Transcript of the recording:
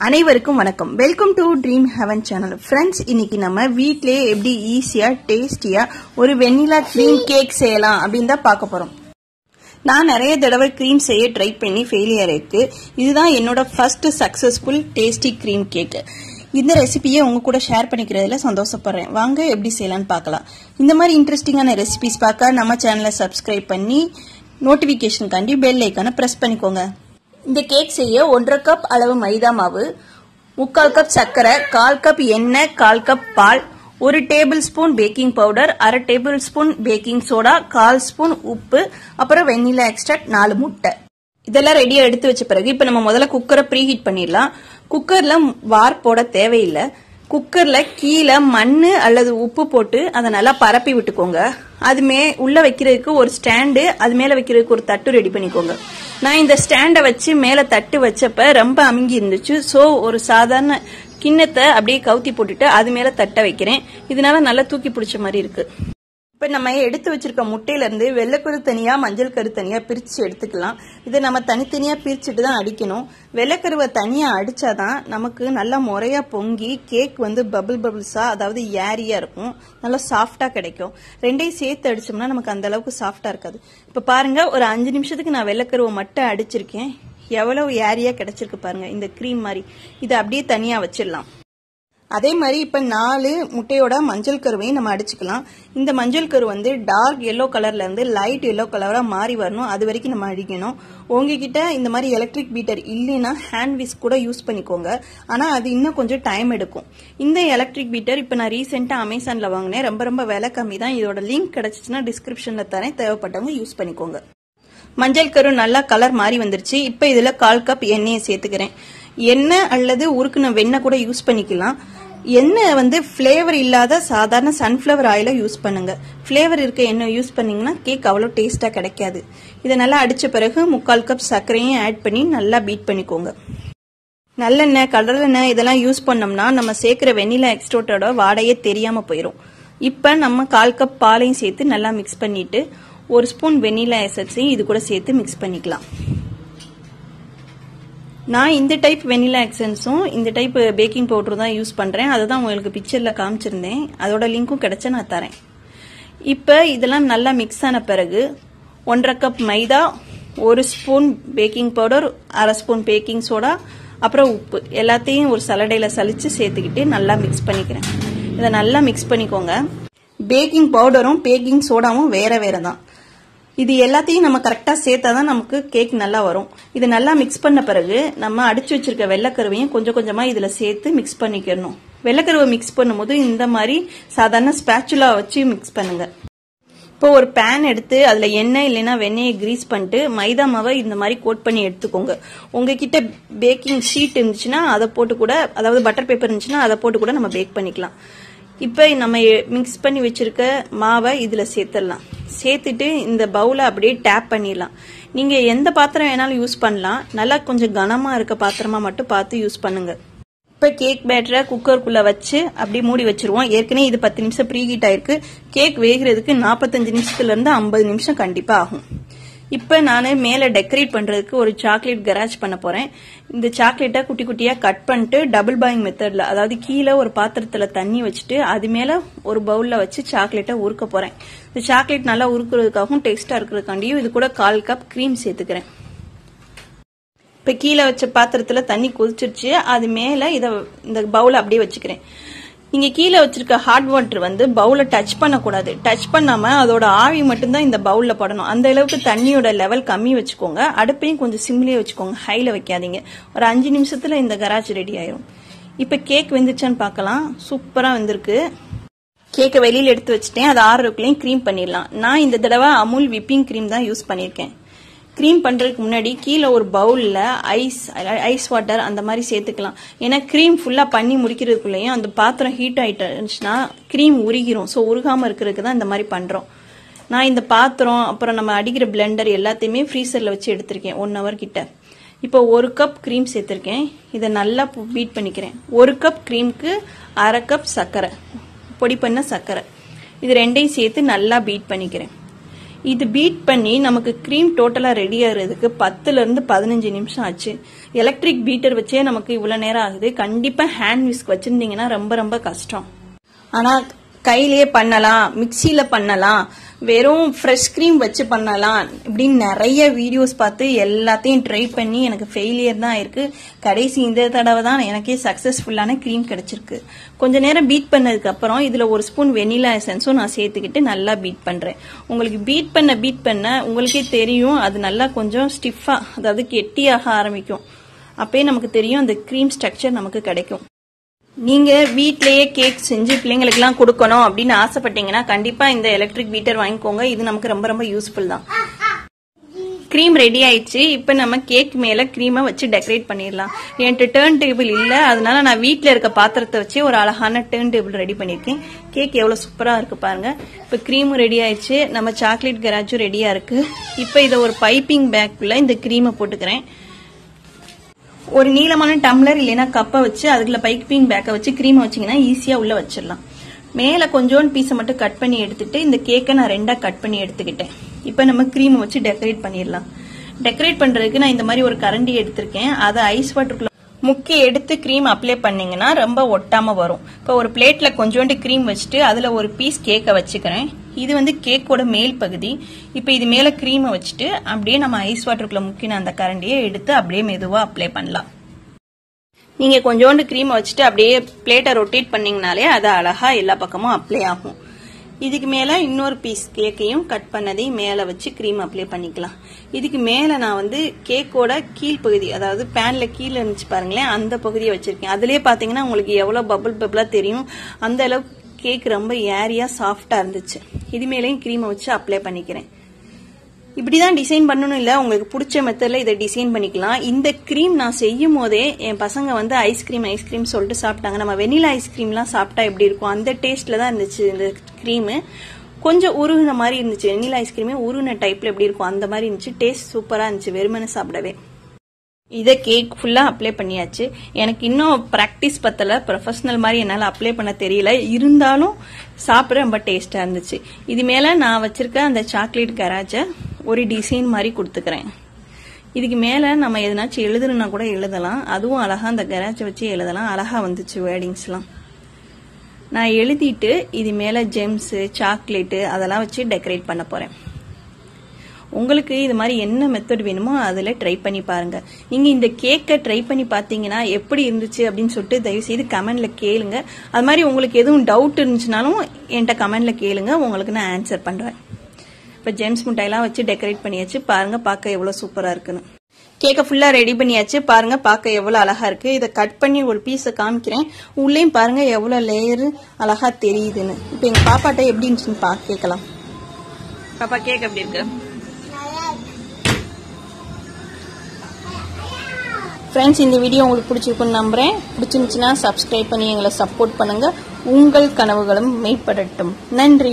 அனைவருக்கும் வணக்கம். Welcome to dream heaven channel friends இன்னைக்கு நம்ம வீட்டிலேயே எப்படி ஈஸியா டேஸ்டியா ஒரு வெண்ணிலா க்ரீம் கேக் செய்யலாம் அப்படின்னு தான் பார்க்க போறோம். நான் நிறைய தடவை க்ரீம் செய்ய ட்ரை பண்ணி ஃபெயிலியர் இருக்கு. இதுதான் என்னோட first successful tasty cream cake இந்த ரெசிபியை உங்க கூட ஷேர் பண்ணிக்கிறதுல சந்தோஷப்படுறேன். வாங்க எப்படி செய்யலாம்னு பார்க்கலாம். இந்த மாதிரி இன்ட்ரெஸ்டிங்கான ரெசிபிஸ் பார்க்க நம்ம சேனலை சப்ஸ்கிரைப் பண்ணி நோட்டிஃபிகேஷனுக்காண்டி பெல் ஐக்கானை ப்ரெஸ் பண்ணிக்கோங்க. இந்த கேக் செய்ய ஒன்றரை கப் அளவு மைதா மாவு முக்கால் கப் சர்க்கரை கால் கப் எண்ணெய் கால் கப் பால் ஒரு டேபிள் ஸ்பூன் பேக்கிங் பவுடர் அரை டேபிள் ஸ்பூன் பேக்கிங் சோடா கால் ஸ்பூன் உப்பு அப்புறம் வெண்ணிலா எக்ஸ்ட்ராக்ட் நாலு முட்டை. இதெல்லாம் ரெடியா எடுத்து வச்ச பிறகு இப்ப நம்ம முதல்ல குக்கரை ப்ரீ ஹீட் பண்ணிடலாம். குக்கர்ல வார் போட தேவையில்லை. குக்கர்ல கீழே மண் அல்லது உப்பு போட்டு அதை நல்லா பரப்பி விட்டுக்கோங்க. அது மே உள்ள வைக்கிறதுக்கு ஒரு ஸ்டாண்டு அது மேல வைக்கிறதுக்கு ஒரு தட்டு ரெடி பண்ணிக்கோங்க. நான் இந்த ஸ்டாண்டை வச்சு மேலே தட்டு வச்சப்ப ரொம்ப அமுங்கி இருந்துச்சு. ஸோ ஒரு சாதாரண கிண்ணத்தை அப்படியே கவுத்தி போட்டுட்டு அது மேலே தட்டை வைக்கிறேன். இதனால நல்லா தூக்கி பிடிச்ச மாதிரி இருக்குது இப்ப நம்ம எடுத்து வச்சிருக்க முட்டையில இருந்து வெள்ளைக்கரு தனியா மஞ்சள் கரு தனியா பிரிச்சு எடுத்துக்கலாம். இதை நம்ம தனித்தனியா பிரிச்சுட்டு தான் அடிக்கணும். வெள்ளைக்கருவை தனியா அடிச்சாதான் நமக்கு நல்லா முறையா பொங்கி கேக் வந்து பபிள் பபிள்ஸா அதாவது ஏரியா இருக்கும். நல்லா சாஃப்டா கிடைக்கும். ரெண்டையும் சேர்த்து அடிச்சோம்னா நமக்கு அந்த அளவுக்கு சாஃப்டா இருக்காது. இப்ப பாருங்க ஒரு அஞ்சு நிமிஷத்துக்கு நான் வெள்ளைக்கருவை மட்டும் அடிச்சிருக்கேன். எவ்வளவு ஏரியா கிடைச்சிருக்கு பாருங்க இந்த க்ரீம் மாதிரி. இதை அப்படியே தனியா வச்சிடலாம். அதே மாதிரி இப்போ நாலு முட்டையோட மஞ்சள் கருவையும் நம்ம அடிச்சுக்கலாம். இந்த மஞ்சள் கரு வந்து டார்க் எல்லோ கலர்லேருந்து லைட் எல்லோ கலராக மாறி வரணும். அது வரைக்கும் நம்ம அடிக்கணும். உங்ககிட்ட இந்த மாதிரி எலக்ட்ரிக் பீட்டர் இல்லைன்னா ஹேண்ட் விஸ் கூட யூஸ் பண்ணிக்கோங்க. ஆனால் அது இன்னும் கொஞ்சம் டைம் எடுக்கும். இந்த எலக்ட்ரிக் பீட்டர் இப்போ நான் ரீசெண்டாக அமேசானில் வாங்கினேன். ரொம்ப ரொம்ப விலை கம்மி தான். இதோட லிங்க் கிடச்சிச்சின்னா டிஸ்கிரிப்ஷனில் தரேன். தேவைப்பட்டவங்க யூஸ் பண்ணிக்கோங்க. மஞ்சள் கரு நல்லா கலர் மாறி வந்துருச்சு. இப்போ இதில் கால் கப் எண்ணெயை சேர்த்துக்கிறேன். எண்ணெய் அல்லது உருக்குன வெண்ணெய் கூட யூஸ் பண்ணிக்கலாம். எண்ணெய் வந்து ஃப்ளேவர் இல்லாத சாதாரண சன்ஃப்ளவர் ஆயிலை யூஸ் பண்ணுங்க. ஃப்ளேவர் இருக்க எண்ணெய் யூஸ் பண்ணிங்கன்னா கேக் அவ்வளோ டேஸ்ட்டாக கிடைக்காது. இதை நல்லா அடித்த பிறகு முக்கால் கப் சர்க்கரையும் ஆட் பண்ணி நல்லா பீட் பண்ணிக்கோங்க. நல்லெண்ணெய் கடலெண்ணெய் இதெல்லாம் யூஸ் பண்ணோம்னா நம்ம சேர்க்குற வெண்ணிலா எக்ஸ்ட்ரோட்டோட வாடையே தெரியாமல் போயிடும் இப்போ நம்ம கால் கப் பாலையும் சேர்த்து நல்லா மிக்ஸ் பண்ணிட்டு ஒரு ஸ்பூன் வெண்ணிலா எசன்ஸையும் இது கூட சேர்த்து மிக்ஸ் பண்ணிக்கலாம். நான் இந்த டைப் வெனிலா எக்ஸன்ஸும் இந்த டைப் பேக்கிங் பவுடரும் தான் யூஸ் பண்ணுறேன் அதை தான் உங்களுக்கு பிக்சரில் காமிச்சிருந்தேன். அதோட லிங்க்கும் கிடச்சா நான் தரேன். இப்போ இதெல்லாம் நல்லா மிக்ஸ் ஆன பிறகு ஒன்றரை கப் மைதா ஒரு ஸ்பூன் பேக்கிங் பவுடர் அரை ஸ்பூன் பேக்கிங் சோடா அப்புறம் உப்பு. எல்லாத்தையும் ஒரு சலடையில் சலித்து சேர்த்துக்கிட்டு நல்லா மிக்ஸ் பண்ணிக்கிறேன். இதை நல்லா மிக்ஸ் பண்ணிக்கோங்க. பேக்கிங் பவுடரும் பேக்கிங் சோடாவும் வேற வேற தான் இது எல்லாத்தையும் நம்ம கரெக்டாக சேர்த்தா தான் நமக்கு கேக் நல்லா வரும். இது நல்லா மிக்ஸ் பண்ண பிறகு நம்ம அடிச்சு வச்சிருக்க வெள்ளைக்கருவையும் கொஞ்சம் கொஞ்சமாக இதில் சேர்த்து மிக்ஸ் பண்ணிக்கணும் வெள்ளைக்கருவை மிக்ஸ் பண்ணும்போது இந்த மாதிரி சாதாரண ஸ்பேச்சுலா வச்சு மிக்ஸ் பண்ணுங்க. இப்போ ஒரு பேன் எடுத்து அதில் எண்ணெய் இல்லைன்னா வெண்ணெயை கிரீஸ் பண்ணிட்டு மைதா மாவை இந்த மாதிரி கோட் பண்ணி எடுத்துக்கோங்க. உங்ககிட்ட பேக்கிங் ஷீட் இருந்துச்சுன்னா அதை போட்டு கூட அதாவது பட்டர் பேப்பர் இருந்துச்சுன்னா அதை போட்டு கூட நம்ம பேக் பண்ணிக்கலாம். இப்போ நம்ம மிக்ஸ் பண்ணி வச்சிருக்க மாவை இதில் சேர்த்துடலாம். சேர்த்துட்டு இந்த பவுலை அப்படியே டேப் பண்ணிடலாம். நீங்கள் எந்த பாத்திரம் வேணாலும் யூஸ் பண்ணலாம். நல்லா கொஞ்சம் கனமாக இருக்க பாத்திரமா மட்டும் பார்த்து யூஸ் பண்ணுங்க. இப்போ கேக் பேட்டரை குக்கருக்குள்ளே வச்சு அப்படியே மூடி வச்சிருவோம். ஏற்கனவே இது பத்து நிமிஷம் ப்ரீ ஹீட் ஆயிருக்கு. கேக் வேகிறதுக்கு நாற்பத்தஞ்சு நிமிஷத்துலேருந்து ஐம்பது நிமிஷம் கண்டிப்பாக ஆகும். இப்போ நான் மேலே டெக்கரேட் பண்ணுறதுக்கு ஒரு சாக்லேட் கராஜ் பண்ண போகிறேன் இந்த சாக்லேட்டை குட்டி குட்டியாக கட் பண்ணிட்டு டபுள் பாயிங் மெத்தடில் அதாவது கீழே ஒரு பாத்திரத்தில் தண்ணி வச்சுட்டு அது மேலே ஒரு பவுலில் வச்சு சாக்லேட்டை உருக்க போகிறேன் இந்த சாக்லேட் நல்லா உருக்குறதுக்காகவும் டேஸ்ட்டாக இருக்கிறதுக்காண்டியும் இது கூட கால் கப் க்ரீம் சேர்த்துக்கிறேன். இப்போ கீழே வச்ச பாத்திரத்தில் தண்ணி கொதிச்சிருச்சு அது மேலே இதை இந்த பவுலை அப்படியே வச்சுக்கிறேன். இங்க கீழே வச்சிருக்க ஹாட் வாட்டர் வந்து பவுல டச் பண்ணக்கூடாது. டச் பண்ணாம அதோட ஆவி மட்டும்தான் இந்த பவுல்ல படணும். அந்த அளவுக்கு தண்ணியோட லெவல் கம்மி வச்சுக்கோங்க. அடுப்பையும் கொஞ்சம் சிம்லேயே வச்சுக்கோங்க. ஹைல வைக்காதீங்க. ஒரு அஞ்சு நிமிஷத்துல இந்த கராஜ் ரெடி ஆயிரும். இப்ப கேக் வெந்துச்சான்னு பார்க்கலாம். சூப்பரா வந்திருக்கு. கேக்கை வெளியில எடுத்து வச்சுட்டேன். அது ஆறுக்குள்ளேயும் க்ரீம் பண்ணிடலாம். நான் இந்த தடவை அமுல் விப்பிங் க்ரீம் தான் யூஸ் பண்ணியிருக்கேன். க்ரீம் பண்ணுறதுக்கு முன்னாடி கீழே ஒரு பவுலில் ஐஸ் ஐஸ் வாட்டர் அந்த மாதிரி சேர்த்துக்கலாம். ஏன்னா க்ரீம் ஃபுல்லாக பண்ணி முடிக்கிறதுக்குள்ளேயும் அந்த பாத்திரம் ஹீட் ஆகிட்டுச்சுன்னா க்ரீம் உருகிரும். ஸோ உருகாமல் இருக்கிறதுக்கு தான் இந்த மாதிரி பண்ணுறோம் நான் இந்த பாத்திரம் அப்புறம் நம்ம அடிக்கிற பிளெண்டர் எல்லாத்தையுமே ஃப்ரீசரில் வச்சு எடுத்திருக்கேன் ஒன் ஹவர் கிட்ட. இப்போ ஒரு கப் க்ரீம் சேர்த்துருக்கேன். இதை நல்லா பீட் பண்ணிக்கிறேன். ஒரு கப் க்ரீமுக்கு அரை கப் சர்க்கரை பொடி பண்ண சர்க்கரை. இது ரெண்டையும் சேர்த்து நல்லா பீட் பண்ணிக்கிறேன். இது பீட் பண்ணி நமக்கு க்ரீம் டோட்டலாக ரெடி ஆகிறதுக்கு பத்துலேருந்து பதினஞ்சு நிமிஷம் ஆச்சு. எலக்ட்ரிக் பீட்டர் வச்சே நமக்கு இவ்வளோ நேரம் ஆகுது. கண்டிப்பாக ஹேண்ட் விஸ்க் வச்சுருந்தீங்கன்னா ரொம்ப ரொம்ப கஷ்டம். ஆனால் கையிலேயே பண்ணலாம் மிக்சியில் பண்ணலாம். வெறும் ஃப்ரெஷ் க்ரீம் வச்சு பண்ணலாம் இப்படின்னு நிறைய வீடியோஸ் பார்த்து எல்லாத்தையும் ட்ரை பண்ணி எனக்கு ஃபெயிலியர் தான் இருக்குது கடைசி இந்த தடவை தான் எனக்கே சக்ஸஸ்ஃபுல்லான க்ரீம் கிடச்சிருக்கு. கொஞ்ச நேரம் பீட் பண்ணதுக்கப்புறம் இதில் ஒரு ஸ்பூன் வெனிலா எசன்ஸும் நான் சேர்த்துக்கிட்டு நல்லா பீட் பண்ணுறேன் உங்களுக்கு பீட் பண்ண பீட் பண்ண உங்களுக்கே தெரியும் அது நல்லா கொஞ்சம் ஸ்டிஃபாக அதாவது கெட்டியாக ஆரம்பிக்கும். அப்பயே நமக்கு தெரியும் அந்த க்ரீம் ஸ்ட்ரக்சர் நமக்கு கிடைக்கும். நீங்க வீட்லயே கேக் செஞ்சு பிள்ளைங்களுக்குலாம் கொடுக்கணும் அப்படின்னு ஆசைப்பட்டீங்கன்னா கண்டிப்பா இந்த எலக்ட்ரிக் பீட்டர் வாங்கிக்கோங்க. இது நமக்கு ரொம்ப ரொம்ப யூஸ்ஃபுல் தான். க்ரீம் ரெடி ஆயிடுச்சு. இப்போ நம்ம கேக் மேல க்ரீமை வச்சு டெக்கரேட் பண்ணிடலாம். என்கிட்ட டேர்ன் டேபிள் இல்லை. அதனால நான் வீட்டில் இருக்க பாத்திரத்தை வச்சு ஒரு அழகான டேர்ன் டேபிள் ரெடி பண்ணியிருக்கேன். கேக் எவ்வளோ சூப்பராக இருக்கு பாருங்க. இப்போ க்ரீமும் ரெடி ஆயிடுச்சு. நம்ம சாக்லேட் கராஜும் ரெடியா இருக்கு. இப்போ இதை ஒரு பைப்பிங் பேக்குள்ளே இந்த க்ரீமை போட்டுக்கிறேன். ஒரு நீளமான டம்ளர் இல்லைன்னா கப்பை வச்சு அதுக்குள்ள பைப்பிங் பேக்கை வச்சு க்ரீமை வச்சிங்கன்னா ஈஸியாக உள்ள வச்சிடலாம். மேலே கொஞ்சோண்டு பீஸை மட்டும் கட் பண்ணி எடுத்துட்டு இந்த கேக்கை நான் ரெண்டாக கட் பண்ணி எடுத்துக்கிட்டேன். இப்போ நம்ம க்ரீமை வச்சு டெக்கரேட் பண்ணிடலாம். டெக்கரேட் பண்ணுறதுக்கு நான் இந்த மாதிரி ஒரு கரண்டி எடுத்திருக்கேன். அதை ஐஸ் வாட்டருக்குள்ள முக்கி எடுத்து க்ரீம் அப்ளை பண்ணீங்கன்னா ரொம்ப ஒட்டாம வரும். இப்போ ஒரு பிளேட்ல கொஞ்சோண்டு க்ரீம் வச்சுட்டு அதுல ஒரு பீஸ் கேக்கை வச்சுக்கிறேன். இது வந்து கேக்கோட மேல் பகுதி. இப்போ இது மேலே க்ரீமை வச்சுட்டு அப்படியே நம்ம ஐஸ் வாட்டருக்குள்ள முக்கின அந்த கரண்டியை எடுத்து அப்படியே மெதுவாக அப்ளை பண்ணலாம். நீங்கள் கொஞ்சோண்டு க்ரீமை வச்சுட்டு அப்படியே பிளேட்டை ரொட்டேட் பண்ணிங்கனாலே அது அழகாக எல்லா பக்கமும் அப்ளை ஆகும். இதுக்கு மேலே இன்னொரு பீஸ் கேக்கையும் கட் பண்ணதையும் மேலே வச்சு க்ரீம் அப்ளை பண்ணிக்கலாம். இதுக்கு மேலே நான் வந்து கேக்கோட கீழ்ப்பகுதி அதாவது பேனில் கீழே இருந்துச்சு பாருங்களேன் அந்த பகுதியை வச்சுருக்கேன். அதிலே பார்த்தீங்கன்னா உங்களுக்கு எவ்வளோ பபுள் பபுளாக தெரியும். அந்த அளவுக்கு கேக் ரொம்ப ஏரியா சாஃப்டா இருந்துச்சு. இது மேலேயும் க்ரீமை வச்சு அப்ளை பண்ணிக்கிறேன். இப்படிதான் டிசைன் பண்ணணும் இல்ல உங்களுக்கு பிடிச்ச மெத்தட்ல இதை டிசைன் பண்ணிக்கலாம். இந்த க்ரீம் நான் செய்யும் போதே என் பசங்க வந்து ஐஸ்கிரீம் ஐஸ்கிரீம் சொல்லிட்டு சாப்பிட்டாங்க. நம்ம வெனிலா ஐஸ்கிரீம்லாம் சாப்பிட்டா எப்படி இருக்கும்? அந்த டேஸ்ட்ல தான் இருந்துச்சு இந்த க்ரீமு கொஞ்சம் உருகுன மாதிரி இருந்துச்சு. வெனிலா ஐஸ்கிரீமே உருகுன டைப்ல எப்படி இருக்கும்? அந்த மாதிரி இருந்துச்சு. டேஸ்ட் சூப்பரா இருந்துச்சு. வெறுமனே சாப்பிடவே. இதை கேக் ஃபுல்லாக அப்ளை பண்ணியாச்சு. எனக்கு இன்னும் ப்ராக்டிஸ் பத்தல. ப்ரொஃபஷனல் மாதிரி என்னால் அப்ளை பண்ண தெரியல. இருந்தாலும் சாப்பிட ரொம்ப டேஸ்ட்டாக இருந்துச்சு. இது மேலே நான் வச்சிருக்க அந்த சாக்லேட் கராஜை ஒரு டிசைன் மாதிரி கொடுத்துக்கிறேன். இதுக்கு மேலே நம்ம எதனாச்சும் எழுதணுன்னா கூட எழுதலாம். அதுவும் அழகா அந்த கராஜை வச்சு எழுதலாம். அழகா வந்துச்சு வேர்டிங்ஸ்லாம் நான் எழுதிட்டு இது மேலே ஜெம்ஸு சாக்லேட்டு அதெல்லாம் வச்சு டெக்கரேட் பண்ண போகிறேன் உங்களுக்கு இது மாதிரி என்ன மெத்தட் வேணுமோ அதில் ட்ரை பண்ணி பாருங்க. நீங்க இந்த கேக்கை ட்ரை பண்ணி பார்த்தீங்கன்னா எப்படி இருந்துச்சு அப்படின்னு சொல்லிட்டு தயவு செய்து கமெண்ட்ல கேளுங்க. அது மாதிரி உங்களுக்கு எதுவும் டவுட் இருந்துச்சுனாலும் என்கிட்ட கமெண்ட்ல கேளுங்க. உங்களுக்கு நான் ஆன்சர் பண்றேன். இப்போ ஜெம்ஸ் முட்டையெல்லாம் வச்சு டெக்கரேட் பண்ணியாச்சு. பாருங்க பார்க்க எவ்வளோ சூப்பரா இருக்குன்னு. கேக்கை ஃபுல்லா ரெடி பண்ணியாச்சு. பாருங்க பார்க்க எவ்வளவு அழகா இருக்கு. இதை கட் பண்ணி ஒரு பீஸை காமிக்கிறேன். உள்ளேயும் பாருங்க எவ்வளவு லேயர் அழகா தெரியுதுன்னு. இப்போ எங்க பாப்பாட்ட எப்படி இருந்துச்சுன்னு பா கேட்கலாம். பாப்பா கேக் எப்படி இருக்கு? ஃப்ரெண்ட்ஸ் இந்த வீடியோ உங்களுக்கு பிடிச்சிருக்குன்னு நம்புகிறேன் பிடிச்சிருந்துச்சுன்னா சப்ஸ்கிரைப் பண்ணி எங்களை சப்போர்ட் பண்ணுங்கள் உங்கள் கனவுகளும் மேம்படட்டும். நன்றி.